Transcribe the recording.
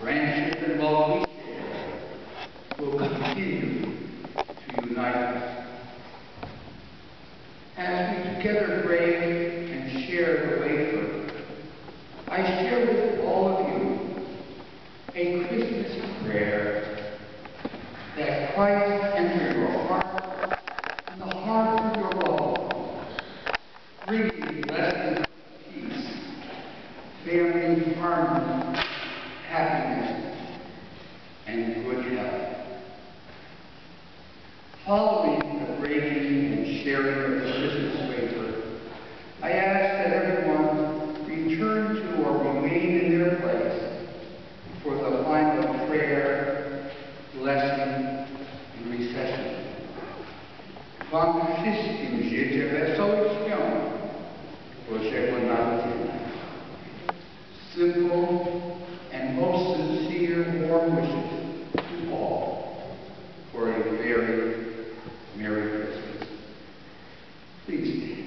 friendship and love we will continue to unite us. As we together break and share the wafer, I share with all of you a Christmas prayer that Christ enter family harmony, happiness, and good health. Following the breaking and sharing of the Christmas wafer, I ask that everyone return to or remain in their place for the final prayer, blessing, and recession. For